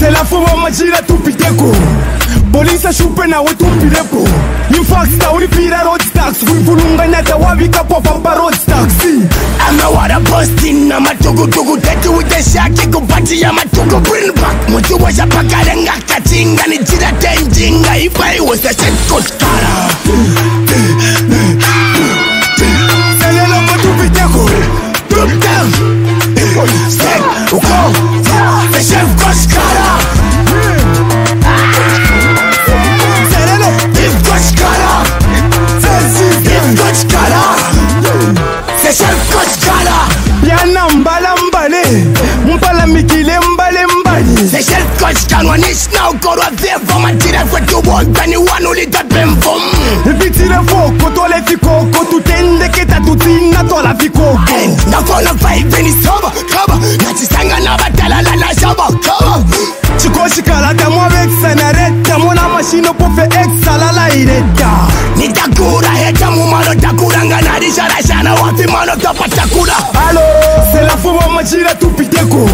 selafubamacira tupiteko bolisa shupe nawe tupileko infasta ulipira rodstax kuifulunganyata wavika popapa rodstaxi amawara postin na matukutuku tetiwiteshaki kupatiya matuku greenbak muchiwesha pakalenga kachinga ni jirate ingayifai wesesenkotkara selela matupiteko dumtam sek uko eshenkoskara selelo ivkoskara ivkoskara seshenkoskara yanambalambale mpalamikile mbale kwazikanwa nisina ukorwa vyevo madirekwe tuvogani wanulita pemvo vitsire voko tole tikoko tutendeke tatutsina tola vikoko nakona faiveni sova kava natisangana vatalala na sova kava chikosikala tamwavekisanareta mona mashino pofe exalalaireta nitakura heta mumano takuranga narisharashana wafimano topatakura alo selafuvo machira tupiteko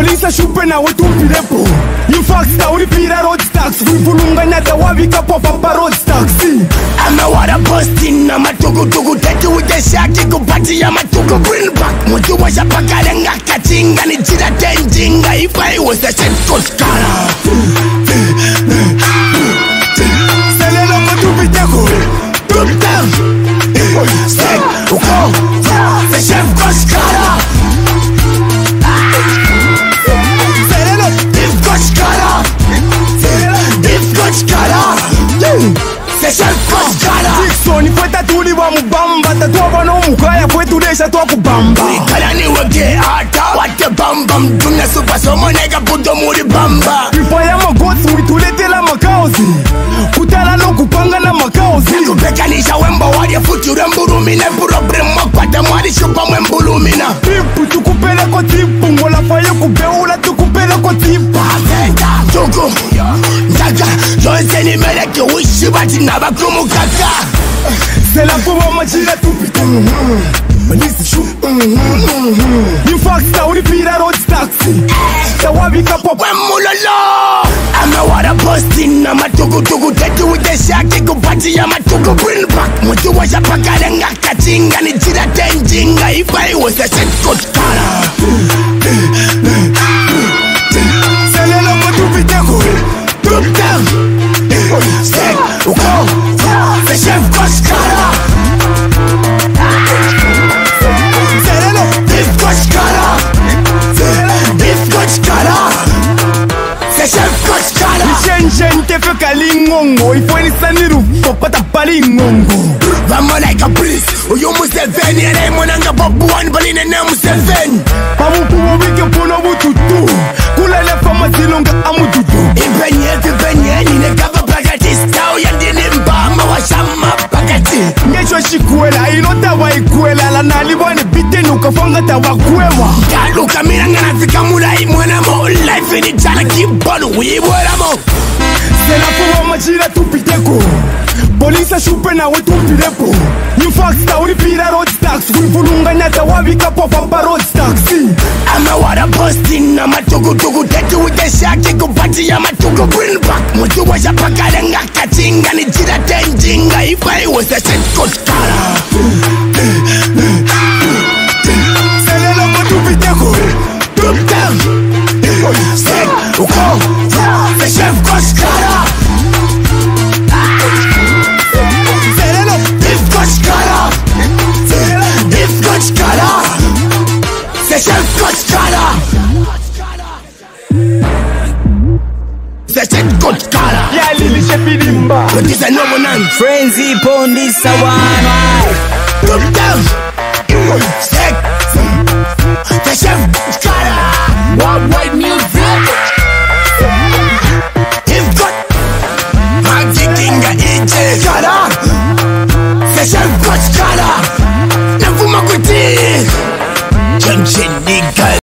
mapolisa shupe nawe tumbirepo infaxta uripira rodstax kuipulunganyata wavika pofamba rodstaxi amawara postin na matukutuku tati wikeshaki kupati ya matuku greenbak muti washapakarenga kachinga ni jira tenjinga ifaiwesa shetoskala mm. kuyisa tiwa ku bamba ikhalani wa geata wa te bamba mdunga supa somoneka buto muri bamba pipa ya magosi wi tuletela makaosi ku tala loku pangana makaosi ku bekanisa wembo wa ri futi ri mburumi ne problem wa kwata mwa ri xupa mwe mbulumi na pipu tikupeleko tipu ngolafa yo ku beula tikupeleko tipu tuku ndaka loseni meleke wi xiva tinava kumukaka selakuva machina tupita munizicu imfakta uripira rodstaxi cawavikapo wemulolo amawara postin na matukutuku teti uteshaki kupati ya matuku greenpark mutiwoshapakalenga kacinga ni jira tenjinga ifaiwosesetkotk ishenshente feka lingongo ifonisani e rufo patabhala ingongo vamalaikapris uyo museveni yeleimonanga e babuani balinene museveni pamupuwowike pono vududu kulele famasilonga amududu ipenye e tipenyeni negava pakati stau yandini mbama washama pakati ngeco xikuela inotava ikuelala nalivone bitenuka fangatava kuewa kaluka mina nganazikamulaimona life in it, Jalakimbalu, we were a more. Then I put on my jira to be deco. Police are super now, we took to depo. You fast now, we beat a road stacks. We put on another one, we cup of a road stacks. I'm a water posting, I'm a tugu tugu tetu with the shack, you go patty, I'm a tugu green back. Mutu was a pakalanga catching and it did a ten jinga if I was a set coach color. Uko, fece w kość kara Ferelo, ty w kość kara Ty w kość kara Fece w kość kara Fece w kość kara Ja lili Frenzy pondi sawana Come down nje kara Special coach kara Navuma kuti Jump shit